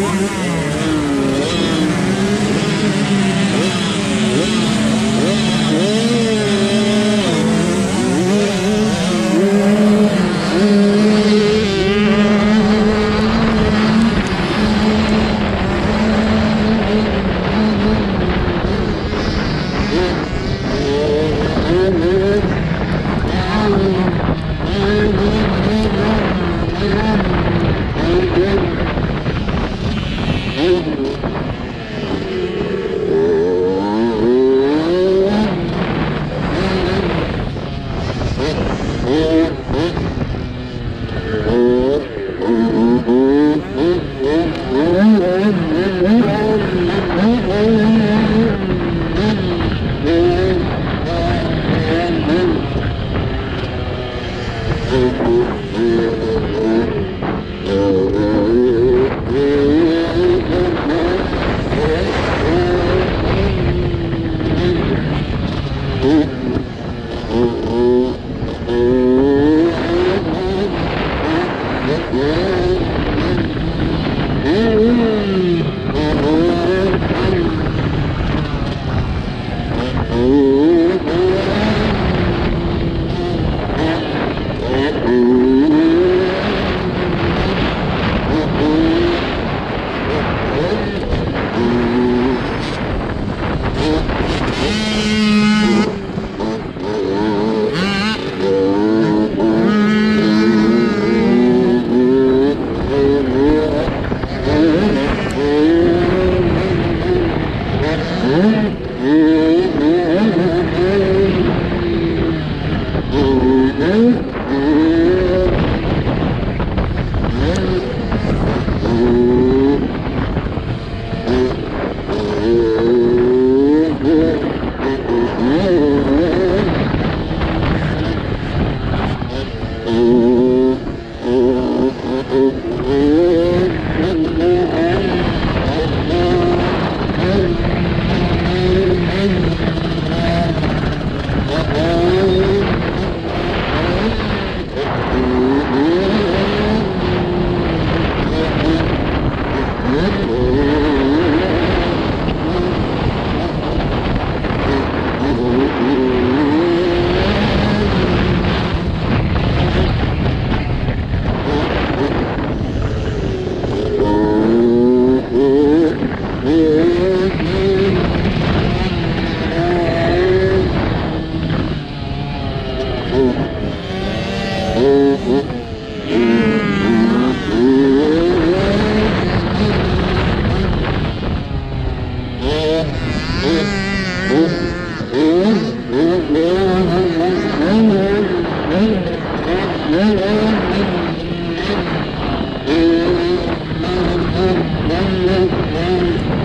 Thank. Mm-hmm.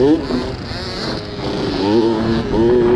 Ooh. Mm-hmm.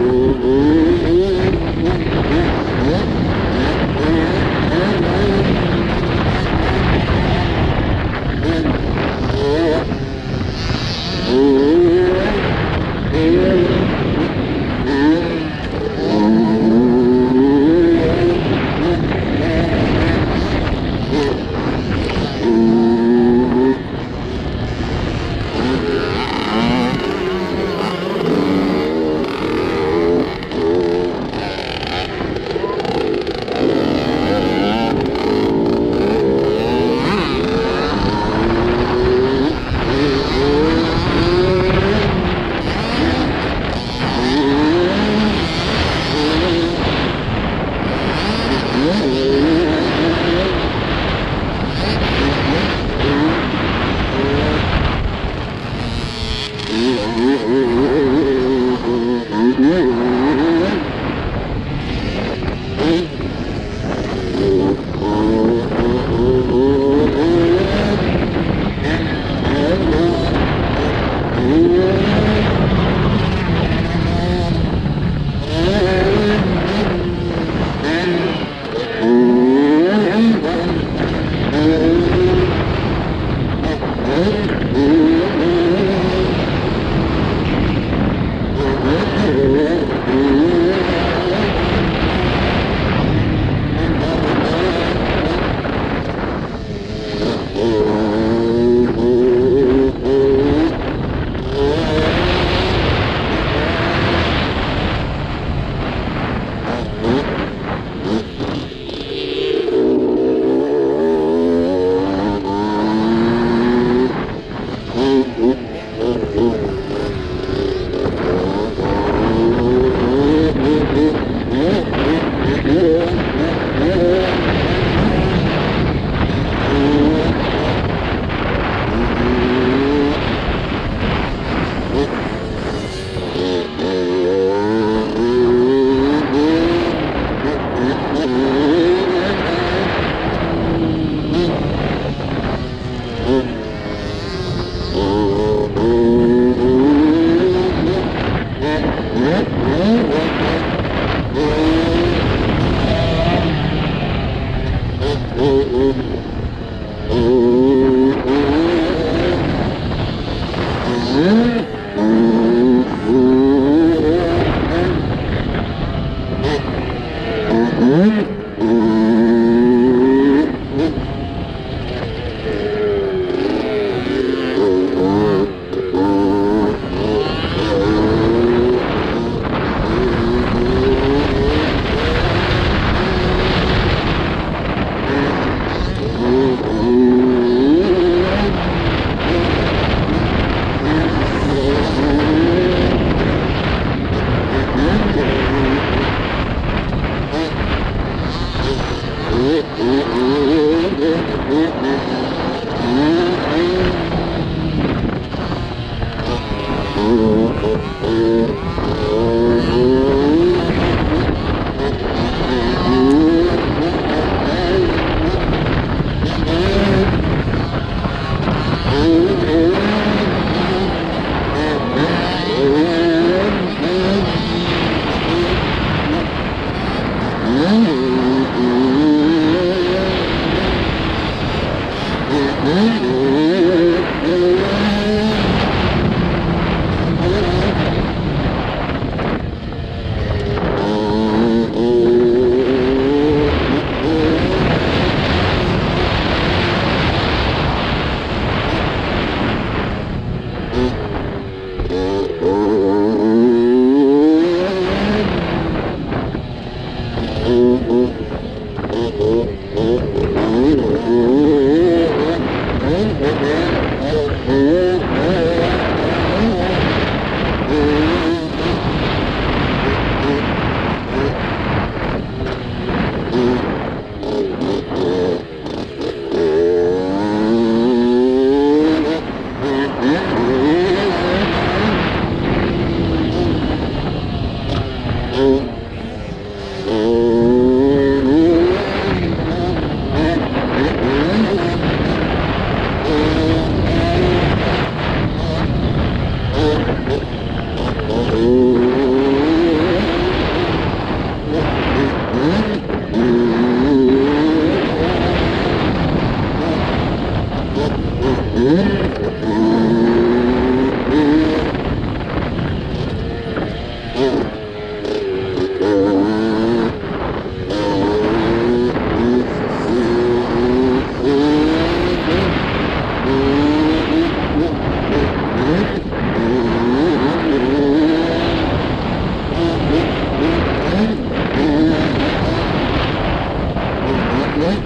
đấy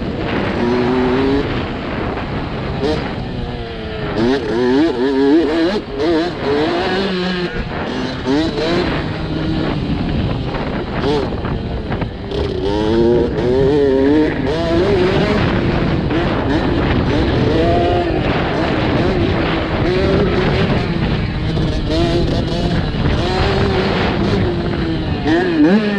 Mm-hmm.